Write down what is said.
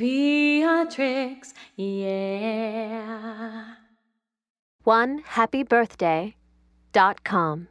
Beatrix, yeah. One happy birthday dot com.